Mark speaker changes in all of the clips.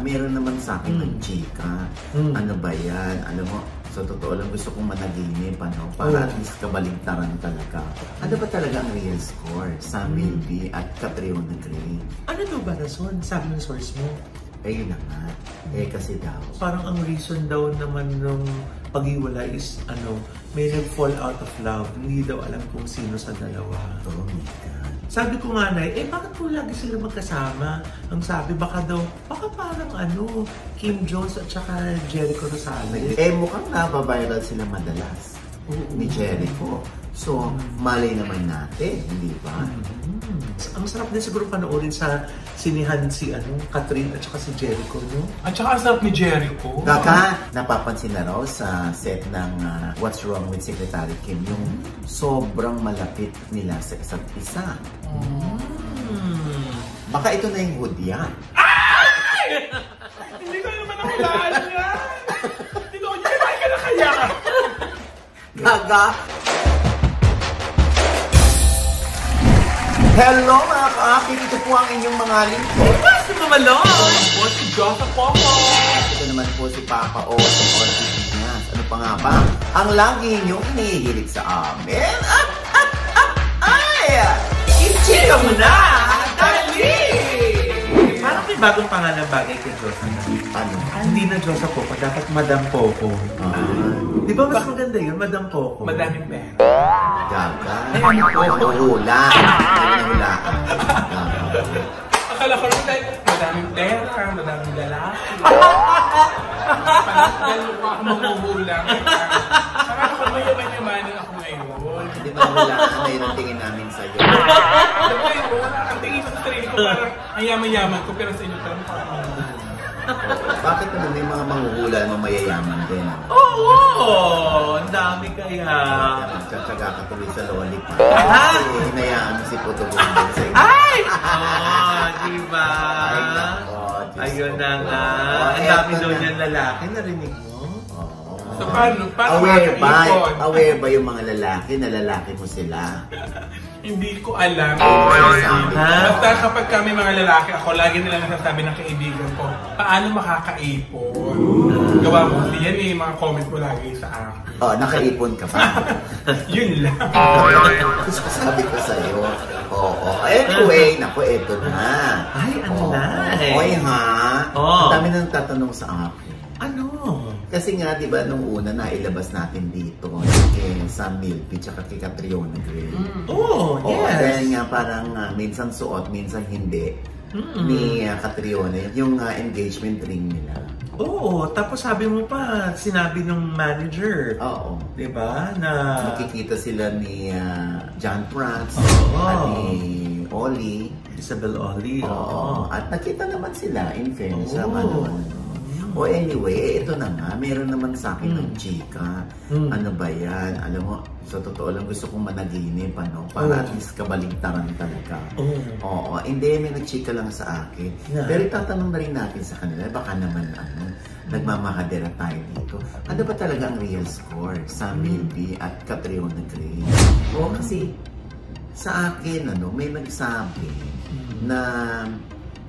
Speaker 1: meron naman sa akin
Speaker 2: Mm.
Speaker 1: ng chika.
Speaker 2: Mm.
Speaker 1: Ano ba yan? Alam mo, sa totoo lang gusto kong managinip, ano, para
Speaker 2: Oh.
Speaker 1: at least kabaligtaran talaga. Ano ba talaga ang real score? Sam
Speaker 2: Mm.
Speaker 1: Milby at Catriona Gray?
Speaker 2: Ano daw ba rason? Sabi ng source mo.
Speaker 1: Eh, yun na nga. Eh, kasi daw.
Speaker 2: Parang ang reason daw naman nung paghiwalay is ano, may nag-fall out of love. Hindi daw alam kung sino sa dalawa.
Speaker 1: Oh God.
Speaker 2: Sabi ko nga na, eh bakit po lagi sila magkasama? Ang sabi, baka daw, baka parang ano, Kim Jones at saka Jericho Rosales.
Speaker 1: Eh, mukhang nababiral sila madalas ni Jericho. So, malay naman natin, hindi ba?
Speaker 2: Mm. Ang sarap din siguro panoorin sa sinihan si ano, Catherine at saka si Jericho, no?
Speaker 3: At saka ang sarap ni Jericho.
Speaker 1: Kaka, napapansin na raw sa set ng ah, What's Wrong with Secretary Kim, yung sobrang malapit nila sa isa't isa.
Speaker 2: Mm.
Speaker 1: Baka ito na yung hudya.
Speaker 3: Hindi ko naman nakulaan yan. Hindi ko, hindi ka na kaya.
Speaker 1: Gaga! Hello mga kaakit! Ito po ang inyong mga lingkod.
Speaker 2: Si Mamalon!
Speaker 3: Po si Joseph Popo.
Speaker 1: Ito naman po si Papa O sa Orchid Piñas. Ano pa nga ba? Ang lagi ninyong inihilig sa amin. Ah, ah, ah, ay!
Speaker 2: Ichika mo na! Dali! Parang may bagong pangalan bagay kay Josa na.
Speaker 1: Ano?
Speaker 2: Hindi na Josa Poco, dapat Madam Poco.
Speaker 1: Ah,
Speaker 2: Di ba mas maganda yun, Madam Poco?
Speaker 3: Madaming pera.
Speaker 1: gaga.
Speaker 3: Ay, ano po?
Speaker 1: Nahuhula. Gaga.
Speaker 3: Akala ko rin dahil madaming pera, madaming lalaki. Dahil ko ako mahuhula. Akala ko mayaman-yamanin ako ngayon.
Speaker 1: Di ba wala ka ngayon ang tingin namin sa'yo?
Speaker 3: Siyempre, wala kang tingin sa sarili ko. Parang ang yaman-yaman ko, pero sa inyo parang parang
Speaker 1: Bakit naman may mga manghuhula na mayayaman din?
Speaker 2: Oo! Ang dami kaya.
Speaker 1: Tsatsaga ka tuloy sa lollipop.
Speaker 2: Ah!
Speaker 1: Kasi hinayaan mo si Puto Bumbong sa inyo.
Speaker 2: Ay! Oo, di ba?
Speaker 1: Ay, nako, Diyos
Speaker 2: Ayun na nga.
Speaker 1: Oh,
Speaker 2: Ang dami daw
Speaker 1: na.
Speaker 2: niyan lalaki, narinig mo?
Speaker 3: So, paano? Paano
Speaker 1: aware ba? Aware ba yung mga lalaki na lalaki mo sila?
Speaker 3: Hindi ko alam.
Speaker 2: Ha?
Speaker 3: Basta kapag kami mga lalaki, ako lagi nilang nasasabi ng kaibigan ko, paano makakaipon? Gawa mo kasi yan eh, mga comment mo lagi sa akin.
Speaker 1: Oh, nakaipon ka pa.
Speaker 3: Yun lang.
Speaker 1: Gusto sabi ko sa'yo. Oo. Anyway, naku, eto na.
Speaker 2: Ay, ang
Speaker 1: Oo.
Speaker 2: nice.
Speaker 1: Oy, ha?
Speaker 2: Oo.
Speaker 1: Ang dami nang tatanong sa akin.
Speaker 2: Ano?
Speaker 1: Kasi nga, di ba, nung una na ilabas natin dito, kay Sam Milby, tsaka kay Catriona Gray.
Speaker 2: Oh,
Speaker 1: Oo,
Speaker 2: yes.
Speaker 1: dahil nga parang ah, minsan suot, minsan hindi.
Speaker 2: Mm.
Speaker 1: Ni uh, Catriona, yung ah, engagement ring nila.
Speaker 2: Oo, tapos sabi mo pa, sinabi ng manager.
Speaker 1: Oo.
Speaker 2: Di ba? Na...
Speaker 1: Makikita sila ni ah, John Prats,
Speaker 2: Oo.
Speaker 1: at ni Ollie.
Speaker 2: Isabel Oli.
Speaker 1: Oo. At nakita naman sila, in fairness,
Speaker 2: Oo.
Speaker 1: sa ano. O anyway, eh, ito na nga, meron naman sa akin ng chika.
Speaker 2: Mm.
Speaker 1: Ano ba yan? Alam mo, sa totoo lang gusto kong managinip, ano? Para
Speaker 2: Oo.
Speaker 1: at least kabaligtaran talaga.
Speaker 2: Oo.
Speaker 1: Oo, hindi, may nagchika lang sa akin.
Speaker 2: Na?
Speaker 1: Pero itatanong na rin natin sa kanila, baka naman ano, nagmamakadera tayo dito. Ano ba talaga ang real score? Sam Milby at Catriona Gray? Oo, kasi sa akin, ano, may nagsabi na,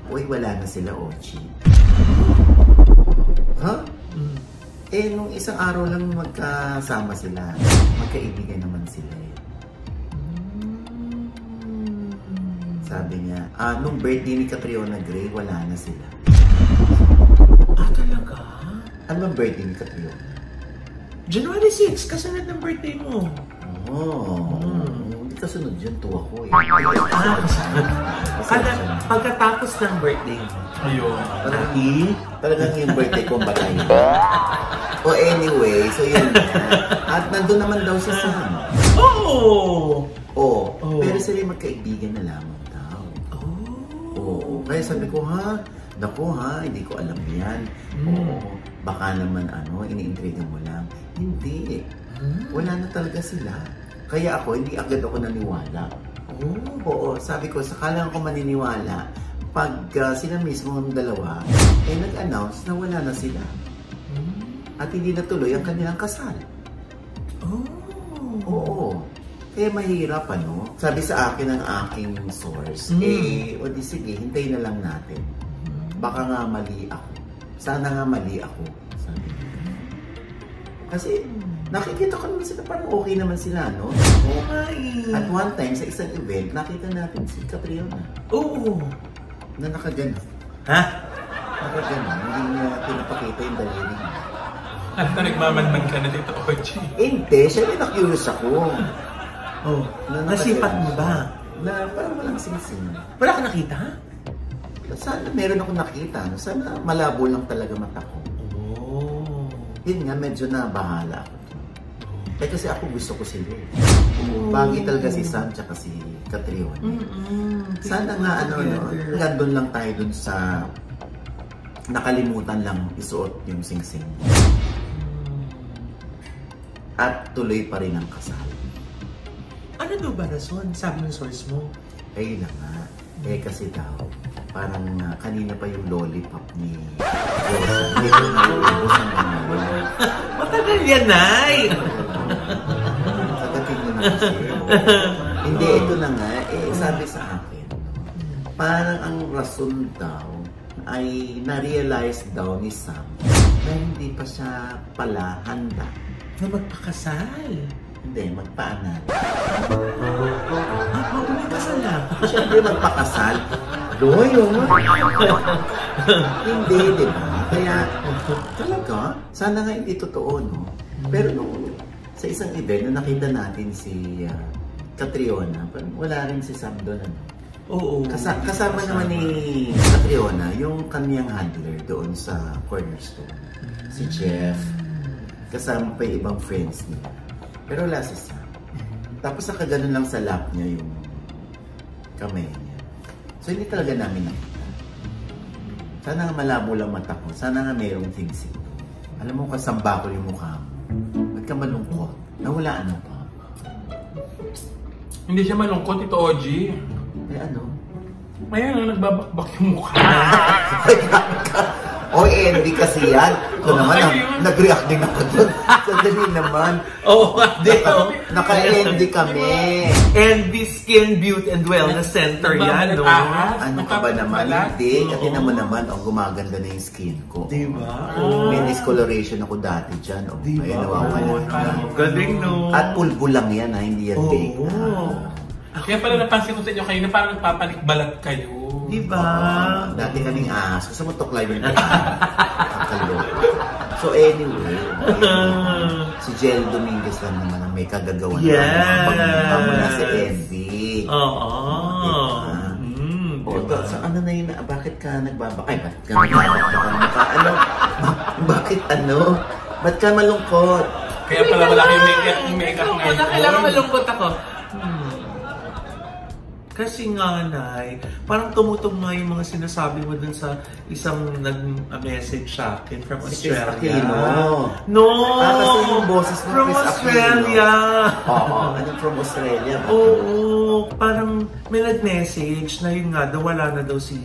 Speaker 1: uy, wala na sila, Ochi. Ha?
Speaker 2: Mm.
Speaker 1: Eh, nung isang araw lang magkasama sila, magkaibigan naman sila eh. Sabi niya, ah, nung birthday ni Catriona Gray, wala na sila.
Speaker 2: Ah, talaga?
Speaker 1: Ano bang birthday ni Catriona?
Speaker 2: January 6, kasunod ng birthday mo.
Speaker 1: Oh,
Speaker 2: Hmm.
Speaker 1: Kasunod yun, tuwa ko eh.
Speaker 2: Ah, Kada, pagkatapos ng birthday mo.
Speaker 3: Ayun.
Speaker 2: Lagi?
Speaker 1: Talagang yung birthday ko batay. o anyway, so yun. At nandun naman daw sa Sam.
Speaker 2: Oo!
Speaker 1: Oo,
Speaker 2: Oh.
Speaker 1: pero sila yung magkaibigan na lamang daw.
Speaker 2: Oh.
Speaker 1: Oo, kaya sabi ko ha, naku ha, hindi ko alam yan.
Speaker 2: Mm.
Speaker 1: Oo, baka naman ano, iniintriga mo lang. Hindi,
Speaker 2: Hmm?
Speaker 1: wala na talaga sila. Kaya ako, hindi agad ako naniwala.
Speaker 2: Oh.
Speaker 1: Oo, sabi ko, sakala ako maniniwala pag ah, sila mismo ang dalawa, eh nag-announce na wala na sila. At hindi natuloy ang kanilang kasal.
Speaker 2: Oh.
Speaker 1: Oo. Kaya mahirap ano. Sabi sa akin ng aking source,
Speaker 2: Mm.
Speaker 1: eh, o di sige, hintayin na lang natin. Baka nga mali ako. sana nga mali ako. Sabi. Kasi nakikita ko naman sila parang okay naman sila, no?
Speaker 2: Oo nga eh.
Speaker 1: At one time, sa isang event, nakita natin si Catriona
Speaker 2: Oo.
Speaker 1: na nakagano.
Speaker 2: Ha?
Speaker 1: Nakagano. Hindi niya pinapakita yung daliri niya.
Speaker 3: At na nagmamanman ka na dito, Ochi.
Speaker 1: Hindi, rin na-curious ako.
Speaker 2: Oh.
Speaker 1: Na
Speaker 2: Nasipat mo ba?
Speaker 1: Na parang walang singsing.
Speaker 2: Wala ka nakita?
Speaker 1: Sana meron ako nakita. No? Sana malabo lang talaga mata ko.
Speaker 2: Oh.
Speaker 1: Yun nga, medyo nabahala ako. Eh kasi ako gusto ko sila. eh. Bagay talaga si Sam tsaka si Catriona.
Speaker 2: Mm-mm.
Speaker 1: Sana nga ano, no, hanggang doon lang tayo dun sa nakalimutan lang isuot yung singsing. At tuloy pa rin ang kasal.
Speaker 2: Ano daw ba rason? Sabi ng source mo.
Speaker 1: Ay lang nga. Eh kasi daw, parang ah, kanina pa yung lollipop ni Rosa. Hindi ko nauubos ang mga yun.
Speaker 2: Matagal yan, Nay!
Speaker 1: Kagating mo na kasi. Hindi, ito na nga. Eh, sabi sa akin, parang ang rason daw ay na-realize daw ni Sam na hindi pa siya pala handa.
Speaker 2: Na magpakasal.
Speaker 1: Hindi, magpaanak.
Speaker 2: Ah, may kasal na.
Speaker 1: Siyempre magpakasal. Loy, oh. hindi, di ba? Kaya, talaga, sana nga hindi totoo, no? Pero nung sa isang event, nung nakita natin si ah, Catriona, parang wala rin si Sam doon, ano?
Speaker 2: Oo.
Speaker 1: Kasa- kasama naman ni Catriona yung kanyang handler doon sa Cornerstone. Si Jeff. Kasama pa yung ibang friends niya. Pero wala si Sam. Tapos nakaganon lang sa lap niya yung kamay niya. So hindi talaga namin nakita. Sana nga malabo lang mata ko. Sana nga mayroong things ito. Alam mo, kasamba ko yung mukha mo. Ba't ka malungkot? Nawala ano pa?
Speaker 3: Hindi siya malungkot, ito, Oji.
Speaker 1: Eh ano?
Speaker 3: Mayroon na nagbabakbak yung mukha.
Speaker 1: O, hindi kasi yan. Ito
Speaker 3: Oh,
Speaker 1: naman,
Speaker 3: ano
Speaker 1: ah, nag-react din ako doon. Sandali naman.
Speaker 2: Oo, hindi. oh.
Speaker 1: Naka-ND kami.
Speaker 2: NB Skin Beauty and Wellness Center yan, no?
Speaker 1: Ano ka ba naman? Hindi. Kasi naman naman, oh, gumaganda na yung skin ko.
Speaker 2: Di ba?
Speaker 1: May discoloration ako dati dyan. Oh.
Speaker 2: Di ba?
Speaker 1: nawawala na.
Speaker 2: Galing, no?
Speaker 1: At pulbo lang yan, ha? Hindi yan
Speaker 2: Oo.
Speaker 1: fake.
Speaker 3: Kaya pala napansin ko sa inyo kayo na parang nagpapanikbalat kayo.
Speaker 2: Di ba?
Speaker 1: Dati kaming ahas. Gusto mo tuklay yung Kakalo. So anyway, si Jel Dominguez lang naman ang may kagagawa
Speaker 2: Yes.
Speaker 1: Pagmumukha mo na si Envy.
Speaker 2: Oo.
Speaker 1: Diba?
Speaker 2: Mm,
Speaker 1: O,
Speaker 2: diba?
Speaker 1: so ano na yun, bakit ka nagbabakay? Bakit ka mukha? Ano? Ba- bakit ano? Ba't ka malungkot?
Speaker 3: Kaya pala make-up, yung make-up
Speaker 2: na, kailangan malungkot ako. Kasi nga, Nay, parang tumutugma yung mga sinasabi mo dun sa isang nag-message sa akin from
Speaker 1: Si Chris
Speaker 2: Australia.
Speaker 1: Aquino.
Speaker 2: No!
Speaker 1: Ah, kasi yung boses mo,
Speaker 2: From
Speaker 1: Chris.
Speaker 2: Australia!
Speaker 1: Oo, ano from Australia?
Speaker 2: Oo, parang may nag-message na yun nga, daw wala na daw si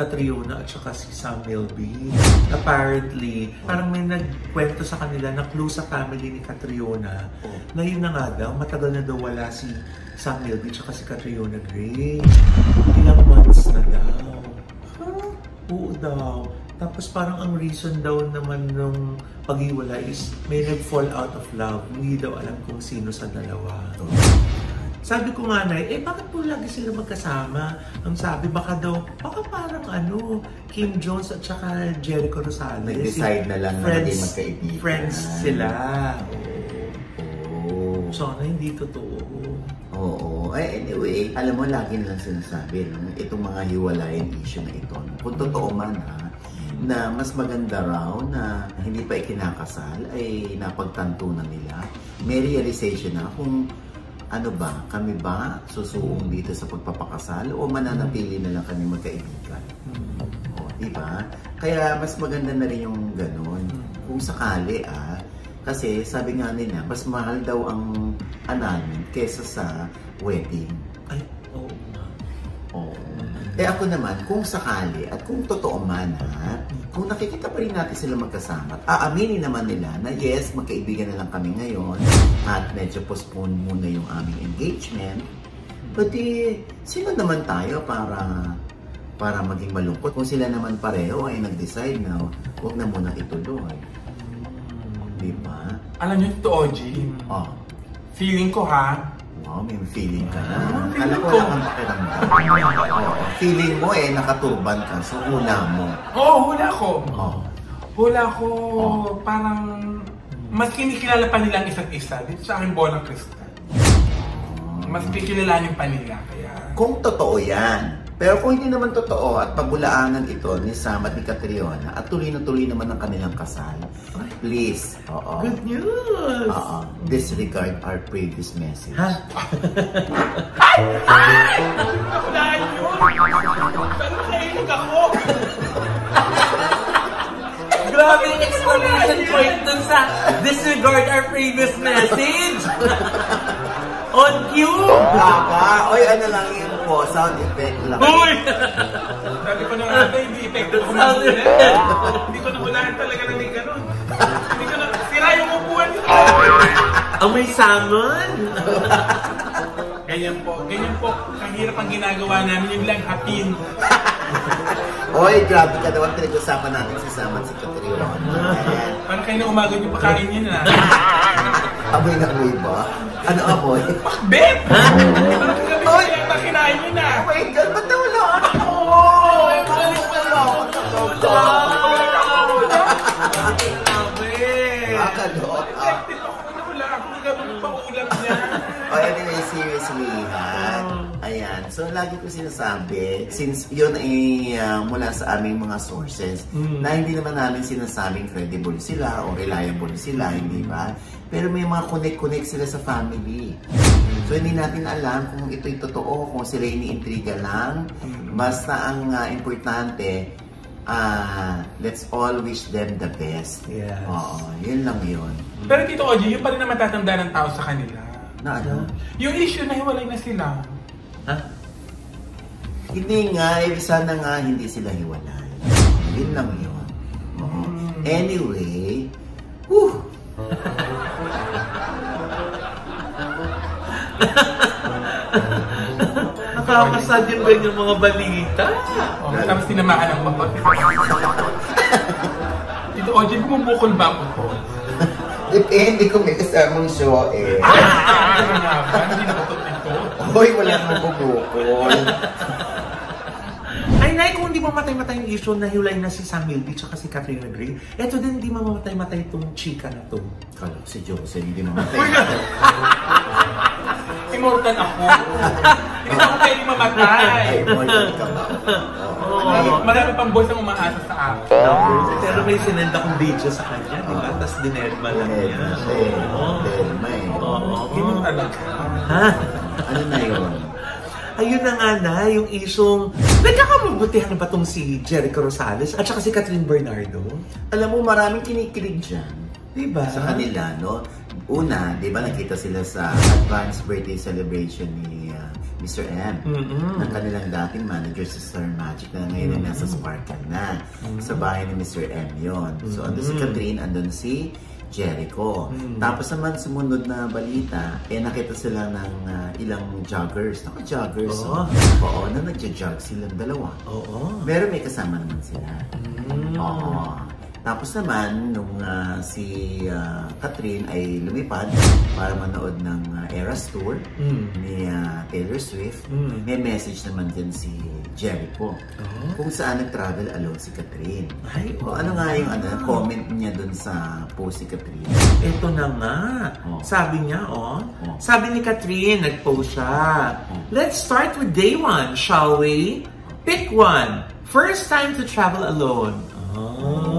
Speaker 2: Catriona at saka si Sam Milby. Apparently, parang may nagkwento sa kanila na close sa family ni Catriona
Speaker 1: Oh.
Speaker 2: na yun na nga daw, matagal na daw wala si Sam Milby at si Catriona Gray. Ilang months na daw. Huh? Oo daw. Tapos parang ang reason daw naman nung paghiwalay is may nag-fall out of love. Hindi daw alam kung sino sa dalawa. Sabi ko nga na, eh bakit po lagi sila magkasama? Ang sabi, baka daw, baka parang ano, Kim Jones at saka Jericho Rosales.
Speaker 1: Nag-decide na lang na maging magkaibigan.
Speaker 2: Friends sila.
Speaker 1: Oo.
Speaker 2: Sana hindi totoo.
Speaker 1: Oo. Eh, anyway, alam mo, lagi nilang sinasabi, no? itong mga hiwalayan issue na ito, no? kung totoo man ha, na mas maganda raw na hindi pa ikinakasal ay napagtanto na nila. May realization na kung ano ba, kami ba susuong dito sa pagpapakasal o mananatili na lang kami magkaibigan? O, di ba? Kaya mas maganda na rin yung ganun. Kung sakali ah, kasi sabi nga nila, mas mahal daw ang annulment kesa sa wedding.
Speaker 2: Ay, oo nga.
Speaker 1: Oo. Eh ako naman, kung sakali at kung totoo man ha, kung nakikita pa rin natin sila magkasama, aaminin naman nila na yes, magkaibigan na lang kami ngayon at medyo postpone muna yung aming engagement. Pati, sino naman tayo para para maging malungkot. Kung sila naman pareho ay nag-decide na huwag na muna ituloy. Di ba?
Speaker 3: Alam niyo, to OG,
Speaker 1: Oh,
Speaker 3: feeling ko ha,
Speaker 1: wow, may feeling ka na.
Speaker 3: Feeling
Speaker 1: Kala ko wala kang pakiramdam. Oo. Feeling mo eh, nakaturban ka. So, una mo.
Speaker 3: oo, oh, hula ko.
Speaker 1: Oh.
Speaker 3: Hula ko,
Speaker 1: Oh.
Speaker 3: parang, mas kinikilala pa nila ang isa't isa dito sa aking bolang kristal. Mas kikilalanin pa nila, kaya...
Speaker 1: Kung totoo yan. Pero kung hindi naman totoo at pabulaanan ito ni Sam at ni Catriona at tuloy na tuloy naman ang kanilang kasal, please, oo.
Speaker 2: Good news!
Speaker 1: Oo. Disregard our previous message.
Speaker 2: Ha?
Speaker 3: Wala yun! Saan nakahilig ako?
Speaker 4: Grabe yung exclamation point dun sa disregard our previous message. On cue.
Speaker 1: Baka, oy, ano lang yun po, sound effect lang.
Speaker 4: Uy!
Speaker 3: Sabi ko na nga, "Tay, hindi effective ako
Speaker 4: Sound
Speaker 3: mahulit."
Speaker 4: effect.
Speaker 3: Hindi ko nahulaan talaga na may ganun. Hindi ko na, sira yung upuan ko.
Speaker 4: Ang may salmon.
Speaker 3: Ganyan po, ganyan po. Kahirap ang ginagawa namin, yun lang hapin.
Speaker 1: Oy, grabe ka naman pinag-usapan natin si Sam at si Catriona. Ayan.
Speaker 3: Parang kayo na umaga yung pakain niyo na.
Speaker 1: Amoy na amoy ba? Ano amoy?
Speaker 3: Bet! Parang
Speaker 1: Nakakalot.
Speaker 3: Effective ako, nawala ako. Kagabi pa ulam niya.
Speaker 1: Oh, anyway, seriously, ha? Ayan. So, lagi ko sinasabi, since yun ay ah, mula sa aming mga sources, na hindi naman namin sinasabing credible sila o reliable sila, hindi ba? Pero may mga connect-connect sila sa family. So, hindi natin alam kung ito'y totoo, kung sila iniintriga lang. Basta ang ah, importante, ah, let's all wish them the best.
Speaker 2: Yes.
Speaker 1: Oo, yun lang yun.
Speaker 3: Pero Tito Oji, yun pa rin na matatanda ng tao sa kanila.
Speaker 1: Na ano?
Speaker 3: Yung issue na hiwalay na sila.
Speaker 2: Ha?
Speaker 1: Hindi nga, eh, sana nga hindi sila hiwalay. Yun lang yun. Oo. Anyway, whew,
Speaker 2: Nakakasad yung ganyan mga balita.
Speaker 3: Oh, tapos tinamaan ng baba. Tito Oji, bumubukol ba ako po?
Speaker 1: depende kung may kasamang show eh.
Speaker 3: Ano? Hindi na ito ito.
Speaker 1: Hoy, wala nang bubukol.
Speaker 2: Ay, Nay, kung hindi mamatay-matay yung issue na hiwalay na si Sam Milby tsaka si Katrina Gray, eto din hindi mamamatay-matay itong chika na to.
Speaker 1: Kala si Jose, hindi mamatay.
Speaker 3: Immortal ako. Hindi na ako pwede mamatay.
Speaker 1: Ay, mortal ka ba?
Speaker 3: Marami, marami pang boys ang umaasa sa akin.
Speaker 2: Pero may sinend akong video sa kanya, di ba? Tapos dinedma lang niya.
Speaker 1: na siya eh.
Speaker 2: Oo.
Speaker 3: Talaga.
Speaker 2: Ha?
Speaker 1: Ano na yun?
Speaker 2: Ayun na nga na, yung isyong... Nagkakamabutihan na ba tong si Jericho Rosales at saka si Catherine Bernardo?
Speaker 1: Alam mo, maraming kinikilig dyan.
Speaker 2: Di ba?
Speaker 1: sa kanila, no? Una, di ba nakita sila sa advanced birthday celebration ni Mr. M.
Speaker 2: Mm-mm.
Speaker 1: ng kanilang dating manager sa Star Magic na ngayon ay nasa Sparkle na. Sa bahay ni Mr. M yon. So, andun si Catherine, andun si Jericho. Tapos naman, sumunod na balita, eh nakita sila ng uh, ilang joggers. Naka-joggers.
Speaker 2: Oo.
Speaker 1: oh. Oo, na nagja-jog silang dalawa.
Speaker 2: Oo.
Speaker 1: Pero may kasama naman sila. Oo. Tapos naman, nung ah, si ah, Catherine ay lumipad para manood ng ah, Eras Tour
Speaker 2: Mm.
Speaker 1: ni ah, Taylor Swift,
Speaker 2: Mm.
Speaker 1: may message naman din si Jericho
Speaker 2: Oh.
Speaker 1: kung saan nag-travel alone si Catherine.
Speaker 2: Ay,
Speaker 1: O ano nga yung ano, comment niya dun sa post si Catherine.
Speaker 2: Ito na nga.
Speaker 1: Oh.
Speaker 2: Sabi niya, oh.
Speaker 1: Oh.
Speaker 2: Sabi ni Catherine, nag-post siya.
Speaker 1: Oh.
Speaker 2: Let's start with day one, shall we? Pick one. First time to travel alone. Oh.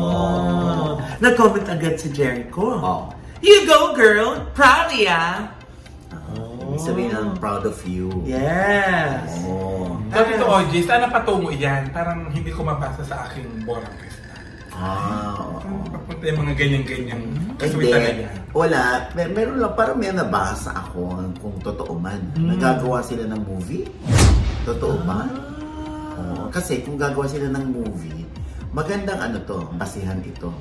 Speaker 2: Nag-comment agad si Jericho.
Speaker 1: Oh.
Speaker 2: You go, girl. Proud ya.
Speaker 1: Ibig sabihin ng proud of you.
Speaker 2: Yes.
Speaker 1: Oh.
Speaker 3: So, Tito Oji, saan na patungo yan? Parang hindi ko mabasa sa aking bolang kristal.
Speaker 1: Ah, oo.
Speaker 3: Papunta yung mga ganyan-ganyan. Kasi
Speaker 1: Hindi.
Speaker 3: talaga.
Speaker 1: Wala. Mer meron lang. Parang may nabasa ako kung totoo man. Nagagawa sila ng movie. Totoo ba? Oo. Kasi kung gagawa sila ng movie, magandang ano to, basihan ito.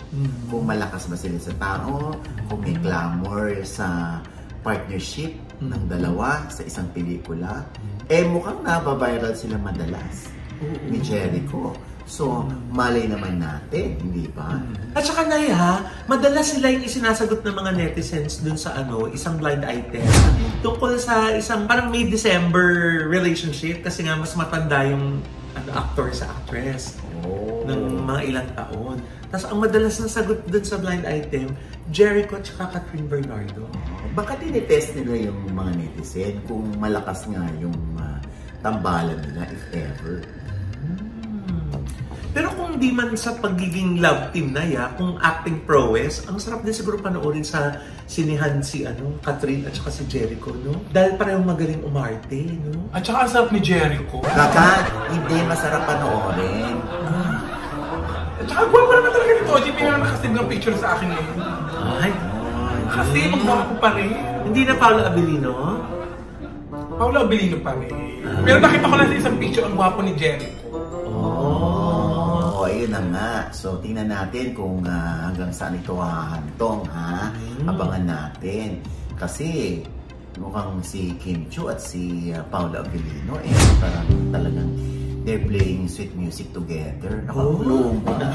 Speaker 1: Kung malakas ba sila sa tao, kung may glamour sa partnership ng dalawa sa isang pelikula, eh mukhang nababiral sila madalas. ni Jericho. So, malay naman natin, hindi ba?
Speaker 2: At saka Naya, madalas sila yung isinasagot ng mga netizens dun sa ano, isang blind item. Tungkol sa isang parang May December relationship kasi nga mas matanda yung ano, actor sa actress
Speaker 1: Oh.
Speaker 2: Ng mga ilang taon. Tapos ang madalas na sagot dun sa blind item, Jericho at saka Catherine Bernardo.
Speaker 1: Baka tinitest nila yung mga netizen kung malakas nga yung ah, tambalan nila, if ever.
Speaker 2: Pero kung di man sa pagiging love team na ya, kung acting prowess, ang sarap din siguro panoorin sa sinihan si ano, Catherine at saka si Jericho, no? Dahil parehong magaling umarte, no?
Speaker 3: At saka ang sarap ni Jericho.
Speaker 1: Kaka, hindi masarap panoorin.
Speaker 3: At saka gwapo naman talaga ni Toji. Pinang nakasave ng picture sa akin ngayon.
Speaker 2: Ay,
Speaker 3: Kasi magwapo pa rin.
Speaker 2: hindi na Paolo Abilino?
Speaker 3: Paolo Abilino pa rin. Pero nakita ko lang sa isang picture ang gwapo ni Jericho.
Speaker 1: Oh, ayun na nga. So, tingnan natin kung ah, hanggang saan ito hahantong, ha? Abangan natin. Kasi, mukhang si Kim Chu at si uh, Paula Avellino, eh, parang talagang they're playing sweet music together. Nakakulong ko na.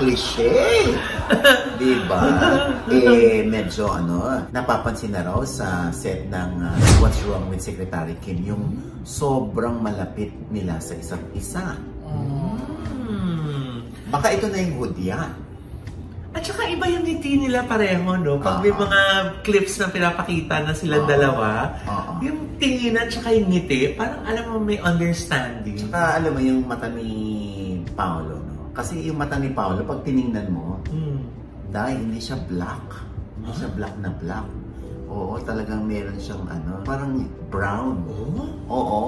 Speaker 1: Cliche! diba? Eh, medyo ano, napapansin na raw sa set ng uh, What's Wrong with Secretary Kim, yung sobrang malapit nila sa isa't isa.
Speaker 2: Hmm.
Speaker 1: Baka ito na yung hudya.
Speaker 2: At saka iba yung ngiti nila pareho, no? Pag may
Speaker 1: Oo.
Speaker 2: mga clips na pinapakita na silang
Speaker 1: Oo.
Speaker 2: dalawa,
Speaker 1: Oo.
Speaker 2: yung tingin at saka yung ngiti, parang alam mo may understanding.
Speaker 1: Saka alam mo yung mata ni Paolo, no? Kasi yung mata ni Paolo, pag tiningnan mo,
Speaker 2: Hmm.
Speaker 1: dahil hindi siya black. Hindi siya black na black. Oo, talagang meron siyang ano, parang brown.
Speaker 2: Oh?
Speaker 1: Oo.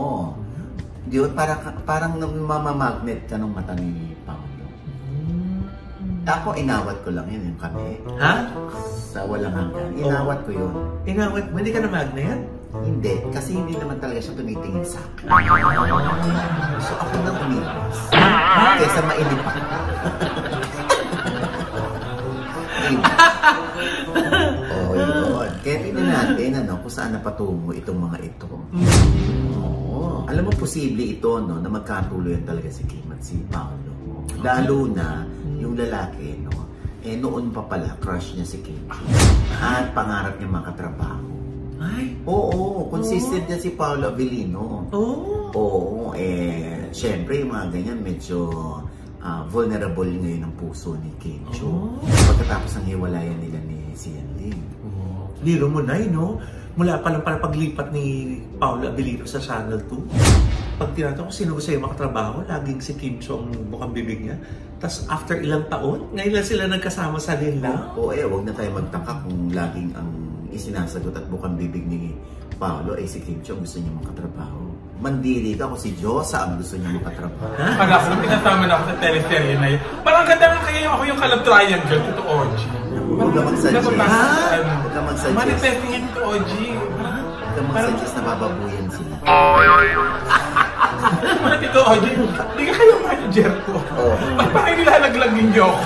Speaker 1: Di ba, para, parang mamamagnet ka ng mata ni. Ako, inawat ko lang yun, yung kami.
Speaker 2: Ha?
Speaker 1: Sa walang hanggan. Inawat ko yun.
Speaker 2: Inawat mo, hindi ka na magnet?
Speaker 1: Hindi, kasi hindi naman talaga siya tumitingin sa akin. So ako na umiwas. Kesa mainip ako. Oo, yun. Kaya tingnan natin ano, kung saan napatungo itong mga ito. Oo. Alam mo, posible ito no, na magkatuluyan talaga si Kim at si Paolo. Lalo na yung lalaki, no, eh noon pa pala, crush niya si Kim. At pangarap niya makatrabaho.
Speaker 2: Ay,
Speaker 1: Oo, consistent yan si Paolo Avellino.
Speaker 2: oh.
Speaker 1: Oo, eh, syempre yung mga ganyan medyo ah, vulnerable ngayon ang puso ni Cho.
Speaker 2: Oh.
Speaker 1: Pagkatapos ng hiwalayan nila ni Sian Ling.
Speaker 2: Oh. Liro mo na, no? Mula pa lang para paglipat ni Paolo Abilino sa Channel 2. Pag tinatanong ko sino gusto yung makatrabaho, laging si Kim Cho ang bukang bibig niya. Tapos after ilang taon, ngayon lang sila nagkasama sa Linla.
Speaker 1: Oo, eh, wag na tayo magtaka kung laging ang isinasagot at bukang bibig ni Paolo ay si Kim Cho gusto niya makatrabaho. Mandiri ka kung si Josa ang gusto niya makatrabaho.
Speaker 3: Kala ko, pinasama na ako sa teleserye na yun. Parang ganda nga kaya yung ako yung kalab triangle, Tito OG.
Speaker 1: Huwag ka Ha?
Speaker 3: ano.
Speaker 1: Huwag ka mag-suggest.
Speaker 3: Manifesting yan, Tito OG.
Speaker 1: Huwag ka mag-suggest na bababuyan sila.
Speaker 3: Mga Tito OG, hindi ka kayo manager ko.
Speaker 1: Oo.
Speaker 3: Ba't parang nilalaglag ninyo ako?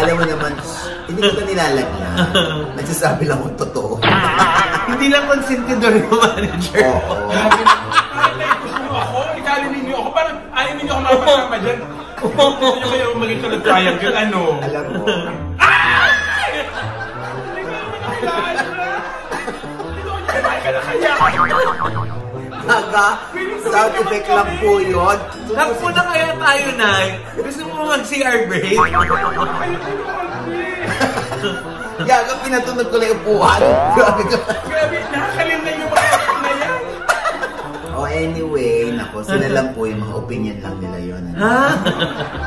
Speaker 1: Alam mo naman, hindi ko na nilalagyan. Nagsasabi lang kung totoo.
Speaker 2: Hindi lang konsentidor yung manager.
Speaker 1: Oo.
Speaker 3: Naipos niyo ako, ikali ninyo ako. Parang ayaw ninyo ako mapasama dyan. Gusto niyo kayo maging kalab triangle, ano?
Speaker 1: Alam mo,
Speaker 3: Hindi ko naman nakilala. Tito OG, kumain ka na kaya.
Speaker 1: Taga, sound effect lang po yun.
Speaker 2: Takbo na kaya tayo, Nay. Gusto mo mag-CR break?
Speaker 1: Yaga, pinatunog ko lang yung buwan. Grabe ka.
Speaker 3: Grabe, nakakalim na yung mga na yan.
Speaker 1: Oh, anyway, nako, sila lang po yung mga opinion lang nila yun. Ano?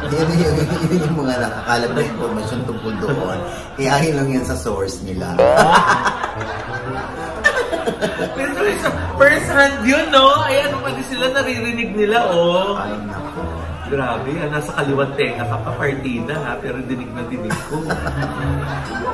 Speaker 1: Yun, yun, yun yung mga nakakalap na informasyon tungkol doon. Iahin lang yan sa source nila.
Speaker 2: Pero sa first hand yun, no? Ay, ano pati sila naririnig nila, oh.
Speaker 1: Ay, nako.
Speaker 2: Grabe, ah, nasa kaliwang tenga ka pa, partida, ha? Pero dinig na dinig ko.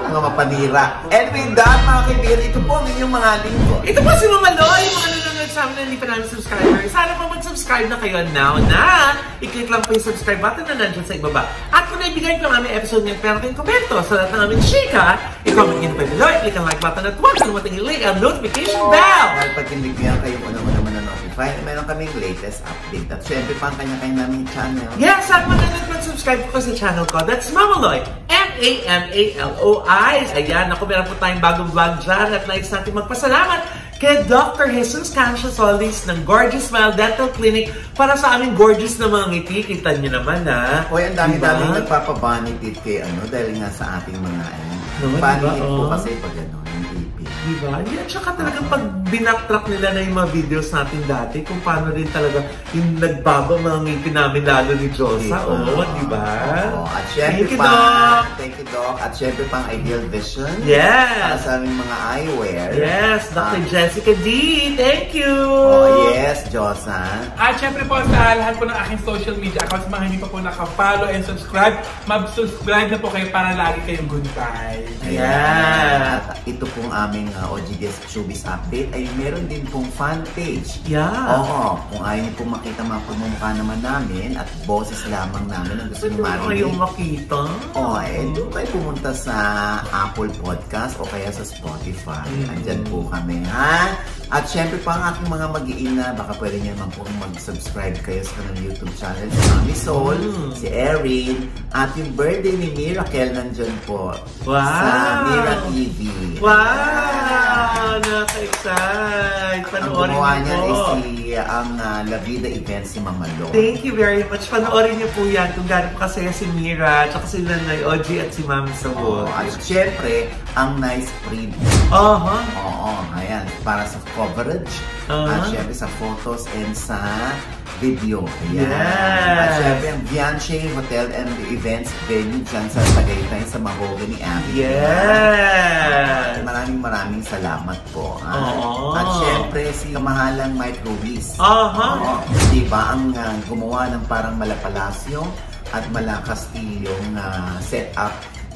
Speaker 1: Mga mapanira. And with that, mga kaibigan, ito po ang inyong mga lingkod.
Speaker 2: Ito po si Mama Loy, mga nanonood sa amin na hindi pa namin subscriber, sana po mag-subscribe na kayo now na i-click lang po yung subscribe button na nandyan sa ibaba. At kung naibigan ko ang aming episode ngayon, pero kayong komento sa lahat ng aming chika, i-comment nyo pa below, i-click ang like button at huwag kalimutan i-click ang notification bell!
Speaker 1: Dahil pag hindi ko yan kayo unang-una mo na-notify, meron kaming latest update. At syempre pa ang kanya-kanya naming channel.
Speaker 2: Yes, at magandang mag-subscribe po sa channel ko. That's Mamaloy. M-A-M-A-L-O-I. Ayan, ako meron po tayong bagong vlog dyan at nais natin magpasalamat kay Dr. Jesus Cancio Solis ng Gorgeous Smile Dental Clinic para sa aming gorgeous na mga ngiti. Kita niyo naman ha.
Speaker 1: Hoy, ang dami-dami
Speaker 2: Diba?
Speaker 1: nagpapabonity kay ano dahil nga sa ating mga ano.
Speaker 2: Naman,
Speaker 1: Vanity
Speaker 2: diba?
Speaker 1: po kasi pag ano, yung EP.
Speaker 2: Diba? Yan, tsaka talagang pag binacktrack nila na yung mga videos natin dati, kung paano rin talaga yung nagbaba mga ngipin namin lalo ni Josa. Oo, oh, diba?
Speaker 1: Oo. At syempre
Speaker 2: Thank you,
Speaker 1: pa,
Speaker 2: Doc!
Speaker 1: thank you, Doc. At syempre pang Ideal Vision. Para
Speaker 2: Yes!
Speaker 1: sa aming mga eyewear.
Speaker 2: Yes, Dr.
Speaker 1: Ah,
Speaker 2: Jessica D. Thank you!
Speaker 1: Oh, yes, Josan.
Speaker 3: At syempre po sa lahat po ng aking social media accounts, mga hindi pa po naka-follow and subscribe, mag-subscribe na po kayo para lagi kayong good vibes.
Speaker 2: Ayan.
Speaker 1: At ito pong aming uh, OGDS Showbiz Update ay meron din pong fan page.
Speaker 2: Yeah.
Speaker 1: Oo, kung ayaw niyo pong makita mga pagmumukha naman namin at boses lamang namin ang gusto niyo
Speaker 2: kayong
Speaker 1: marinig.
Speaker 2: makita?
Speaker 1: Oo, eh, doon kayo pumunta sa Apple Podcast o kaya sa Spotify.
Speaker 2: Mm.
Speaker 1: Andyan po kami, ha? At syempre pa ang aking mga mag-iina, baka pwede niyo naman po mag-subscribe kayo sa kanilang YouTube channel. Si Mami Soul,
Speaker 2: Mm.
Speaker 1: si Erin, at yung birthday ni Miracle nandyan po.
Speaker 2: Wow!
Speaker 1: Sa Mira TV.
Speaker 2: Wow! Nakaka-excite!
Speaker 1: Ang
Speaker 2: Panoorin niyo po.
Speaker 1: is si, ang uh, La Vida Event si Mama Lo.
Speaker 2: Thank you very much. Panoorin niyo po yan kung gaano po kasaya si Mira, tsaka si Nanay Oji at si Mami
Speaker 1: Oo,
Speaker 2: Sawol.
Speaker 1: at syempre, ang nice preview.
Speaker 2: Aha.
Speaker 1: Oo, ayan. Para sa coverage.
Speaker 2: Ah.
Speaker 1: At syempre sa photos and sa video. Ayan.
Speaker 2: Yes.
Speaker 1: At syempre ang Bianche Hotel and Events venue dyan sa Tagaytay sa Mahogany Avenue.
Speaker 2: Yes!
Speaker 1: Maraming maraming salamat po. ha?
Speaker 2: Oo.
Speaker 1: At syempre si kamahalang Mike Ruiz.
Speaker 2: Aha.
Speaker 1: Oo. Di ba ang ah, gumawa ng parang malapalasyo at malakastiyong uh, setup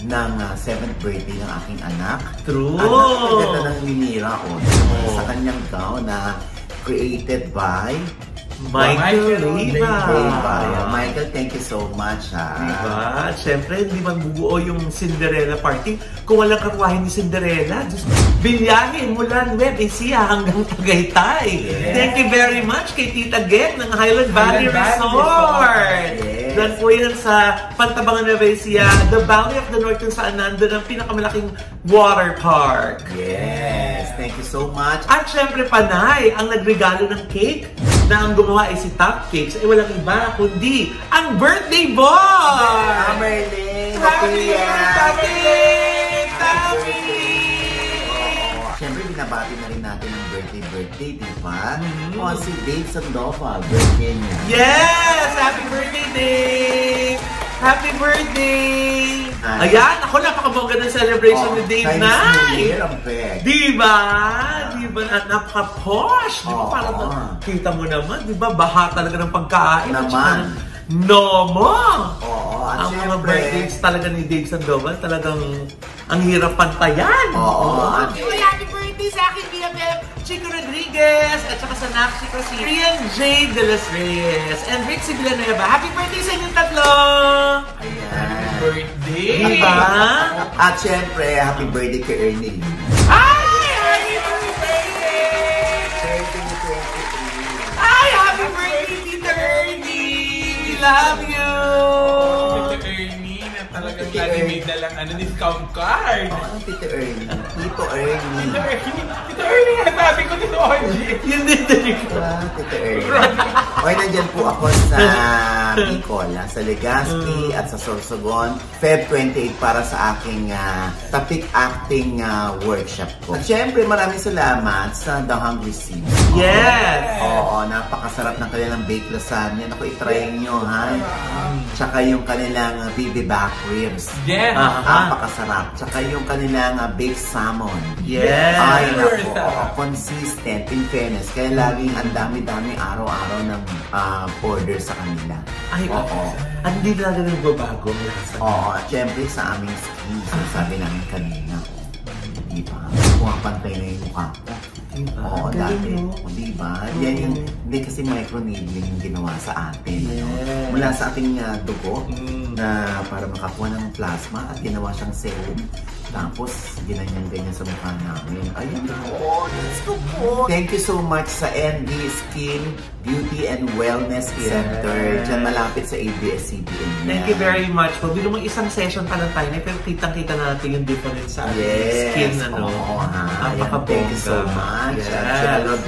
Speaker 1: ng ah, 7th birthday ng aking anak.
Speaker 2: True.
Speaker 1: At napakaganda ng Minira o sa kanyang gown na created by
Speaker 2: Michael
Speaker 3: Michael.
Speaker 1: Yeah, Michael, thank you so much ha.
Speaker 2: Diba? At syempre, hindi magbubuo yung Cinderella party kung walang karwahe ni Cinderella. Diyos, bilyahin mula Nueva Ecija hanggang Tagaytay.
Speaker 1: Yes.
Speaker 2: Thank you very much kay Tita Get ng Highland Valley
Speaker 3: Highland Valley
Speaker 2: Resort.
Speaker 1: Yes.
Speaker 2: Yan po yan sa Pantabangan Nueva Ecija, the Valley of the North kung saan nandun ang pinakamalaking water park.
Speaker 1: Yes, thank you so much.
Speaker 2: At syempre, Panay, ang nagregalo ng cake na ang gumawa ay si Top Cakes ay walang iba kundi ang birthday boy!
Speaker 1: Amerling,
Speaker 3: Happy birthday,
Speaker 1: birthday-birthday, di ba?
Speaker 2: Mhm.
Speaker 1: O, si Dave Sandoval, birthday niya.
Speaker 2: Yes! Happy birthday, Dave! Happy birthday!
Speaker 1: Ay.
Speaker 2: Ayan, ako napakabongga ng celebration
Speaker 1: Oo,
Speaker 2: ni Dave na! Di ba? Di ba? Napaka-posh! Di ba?
Speaker 1: Oo.
Speaker 2: Parang kita mo naman, di ba? Baha talaga ng pagkain.
Speaker 1: Naman.
Speaker 2: ng Nomo!
Speaker 1: Oo, at
Speaker 2: ang mga
Speaker 1: syempre,
Speaker 2: birthdays talaga ni Dave Sandoval, talagang ang hirap pantayan.
Speaker 1: Oo. At-
Speaker 2: Happy, happy birthday sa akin, BFF Chico Rodriguez, at saka sa Naxi ko si Rian J. De Los Reyes, and C. Villanueva. Happy birthday sa inyong tatlo!
Speaker 1: Ayan.
Speaker 3: Birthday!
Speaker 2: Diba?
Speaker 1: At syempre, happy birthday kay Ernie.
Speaker 2: Ay! Happy birthday!
Speaker 1: Birthday ni 23.
Speaker 2: Ay! Happy birthday, Tita Ernie! We love you!
Speaker 3: Ernie talagang lagi
Speaker 1: Ernie.
Speaker 3: may dalang ano, discount card.
Speaker 1: Oh, ang Tito Ernie. Tito
Speaker 3: Tito
Speaker 1: Ernie.
Speaker 3: Ernie, Tito Ernie nga sabi ko, Tito Orgy.
Speaker 2: Yun din din ko.
Speaker 1: Ah, Tito Ernie. Okay, nandyan po ako sa Bicol, ah, sa Legazpi at sa Sorsogon, Feb 28 para sa aking ah, topic acting ah, workshop ko. At syempre, maraming salamat sa The Hungry Sea.
Speaker 2: Yes!
Speaker 1: Oo, napakasarap ng kanilang baked lasagna. Naku, itry nyo, ha? Tsaka yung kanilang uh, bibi back ribs.
Speaker 3: Yes.
Speaker 2: Ah.
Speaker 1: Napakasarap. Tsaka yung kanilang uh, baked salmon.
Speaker 2: Yes!
Speaker 1: Ay,
Speaker 3: sarap.
Speaker 1: oo, consistent, in fairness. Kaya laging ang dami-dami araw-araw ng uh, order sa kanila.
Speaker 2: Ay,
Speaker 1: Oo.
Speaker 2: Hindi talaga nagbabago ang lasa.
Speaker 1: Oo, at syempre sa aming skin, sabi namin kanina, di ba? Pumapantay na yung mukha ko.
Speaker 2: Diba?
Speaker 1: Oo,
Speaker 2: Galing,
Speaker 1: dati.
Speaker 2: no?
Speaker 1: O, diba? Yan yung, hindi kasi microneedling yung ginawa sa atin. no?
Speaker 2: Yes.
Speaker 1: Mula sa ating uh, dugo,
Speaker 2: Mm.
Speaker 1: na para makakuha ng plasma at ginawa siyang serum. Tapos, ginanyan-ganyan sa mukha namin. Ayun po, let's go po. Thank you so much sa ND Skin Beauty and Wellness
Speaker 2: Yes.
Speaker 1: Center. Diyan malapit sa ABS-CBN.
Speaker 2: Thank you very much po. Bilang mga isang session pa lang tayo, na, pero kitang-kita na natin yung difference sa
Speaker 1: Yes.
Speaker 2: skin. Ano?
Speaker 1: Oo, ha.
Speaker 2: Napakabongga.
Speaker 1: Thank you so much.
Speaker 2: Yes.
Speaker 1: At General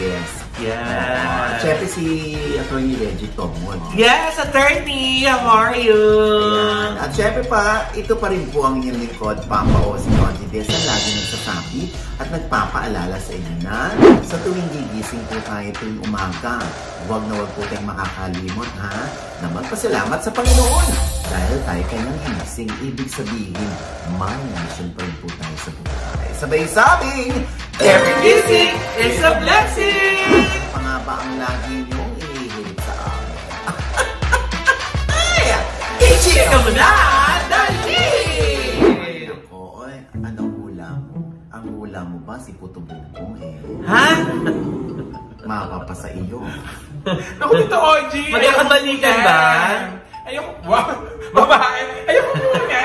Speaker 1: Dominguez.
Speaker 2: Yes.
Speaker 1: Siyempre si Attorney Reggie Tomon.
Speaker 2: Yes, attorney! How are you?
Speaker 1: Ayan. At syempre pa, ito pa rin po ang inyong lingkod, Papa O, si Conji Des, ang lagi nagsasabi at nagpapaalala sa inyo na sa tuwing gigising po tayo tuwing umaga, huwag na huwag po tayong makakalimot ha, na magpasalamat sa Panginoon dahil tayo kanyang ginising. Ibig sabihin, may mission pa rin po tayo sa buhay. Sabay sabing,
Speaker 2: Every kissing is a blessing!
Speaker 1: pa nga ang lagi niyong inihilig sa amin? Ay!
Speaker 2: Ichika mo na!
Speaker 1: Ba si Puto Bumbong eh?
Speaker 2: Ha?
Speaker 1: Mapapa sa iyo.
Speaker 3: Naku, Tito Oji!
Speaker 2: Magkakabalikan ba?
Speaker 3: Ayoko, wow, babae. Ayoko muna.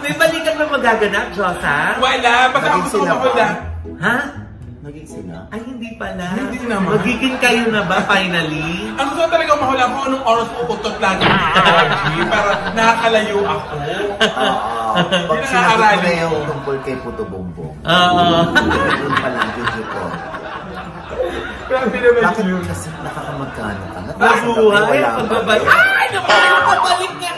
Speaker 2: May balikan ba magaganap, Josa?
Speaker 3: Wala, basta ako
Speaker 1: Naging sila
Speaker 3: gusto ko
Speaker 1: ba?
Speaker 3: na.
Speaker 2: Ha?
Speaker 1: Naging sila?
Speaker 2: Ay, hindi pala.
Speaker 3: Hindi naman.
Speaker 2: Magiging kayo na ba, finally?
Speaker 3: Ang gusto ko talaga mahula kung anong oras uutot lagi ni Oji para nakakalayo ako.
Speaker 1: Oo. Pag sinagot ko na yung
Speaker 3: ko.
Speaker 1: tungkol kay Puto Bumbong.
Speaker 2: Oo.
Speaker 1: Yun palagi dito.
Speaker 3: Grabe naman
Speaker 1: Bakit
Speaker 3: yun.
Speaker 1: kasi nakakamagkano ka? Ba?
Speaker 2: pagbabalik. Ay, naman! Pabalik nga